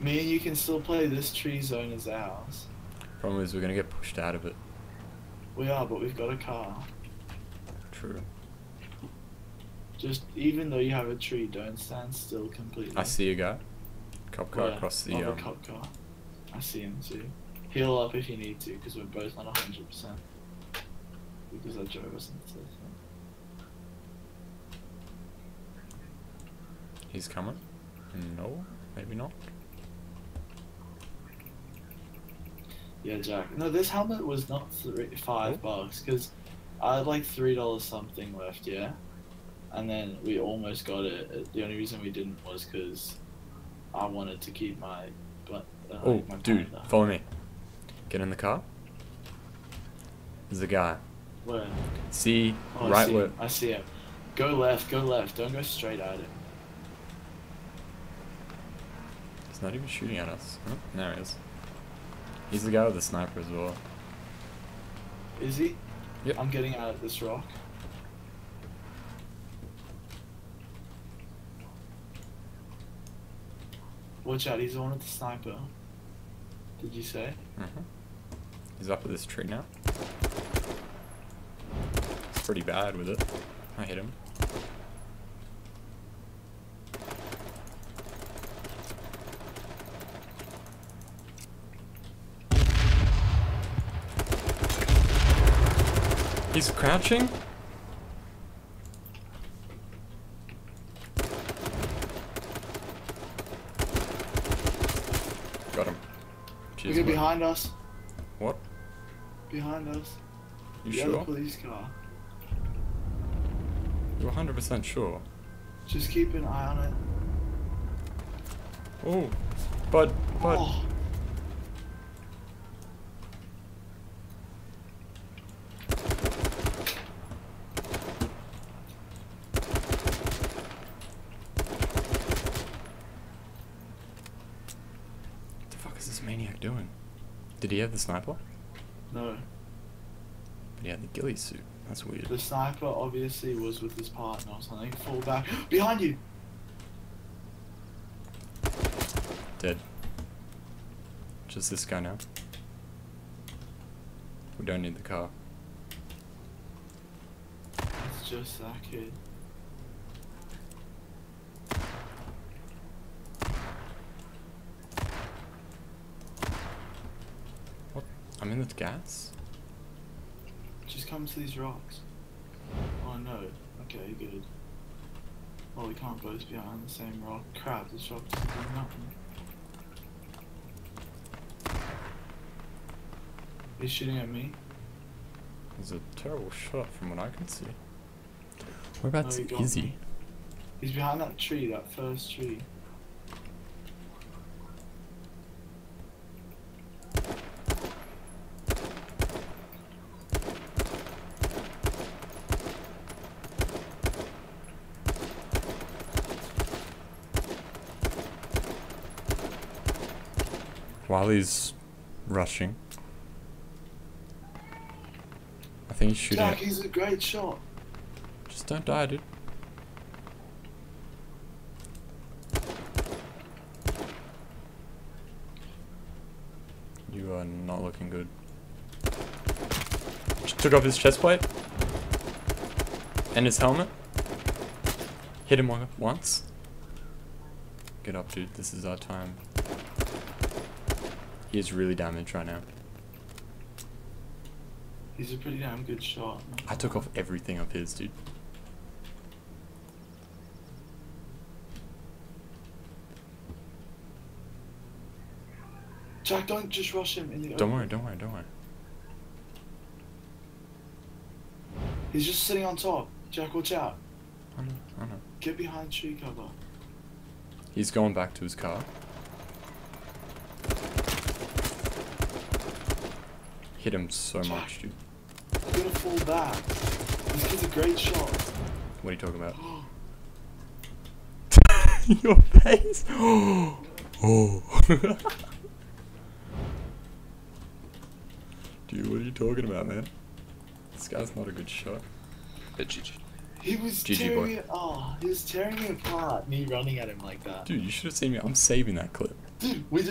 Me and you can still play this tree zone as ours. Problem is we're gonna get pushed out of it. We are, but we've got a car. True. Just even though you have a tree, don't stand still completely. I see a guy. Cop car Where? across the um. cop car. I see him too. Heal up if you need to, because we're both not hundred percent. Because I drove us into this. one. He's coming. No, maybe not. Yeah, Jack. No, this helmet was not three, five Oh. bucks because I had like three dollars something left. Yeah, and then we almost got it. Uh, The only reason we didn't was because I wanted to keep my. But uh, Oh, my dude, panda. follow me. Get in the car. There's a guy. Where? See, Oh, I right see where. him. I see him. Go left. Go left. Don't go straight at him. He's not even shooting at us. Huh? There he is. He's the guy with the sniper as well. Is he? Yep. I'm getting out of this rock. Watch out, he's the one with the sniper. Did you say? hmm He's up at this tree now. It's pretty bad with it. I hit him. He's crouching? Got him. Cheers, Look at behind us. What? Behind us. You the sure? other police car. You're 100% sure. Just keep an eye on it. Oh, but, but. Oh. This maniac doing? Did he have the sniper? No. But he had the ghillie suit. That's weird. The sniper obviously was with his partner or something. Fall back. Behind you! Dead. Just this guy now. We don't need the car. It's just that kid. What? I'm in the gas? Just come to these rocks. Oh no. Okay, good. Well, we can't both be on the same rock. Crap, this rock doesn't do nothing. He's shooting at me. It's a terrible shot from what I can see. Whereabouts he got is he? He's behind that tree, that first tree. While he's rushing. I think he's shooting Jack, he's a great shot. Just don't die, dude. You are not looking good. Just took off his chest plate. And his helmet. Hit him once. Get up, dude. This is our time. He is really damaged right now. He's a pretty damn good shot. I took off everything of his, dude. Jack, don't just rush him in the Don't open. worry, don't worry, don't worry. He's just sitting on top. Jack, watch out. I know, I know. Get behind tree cover. He's going back to his car. Hit him so much, dude. You're gonna fall back. This kid's a great shot. What are you talking about? Your face. oh. Dude, what are you talking about, man? This guy's not a good shot. But GG. He was GG tearing boy. it. Oh, he was tearing it apart. Me running at him like that. Dude, you should have seen me. I'm saving that clip. Dude, we just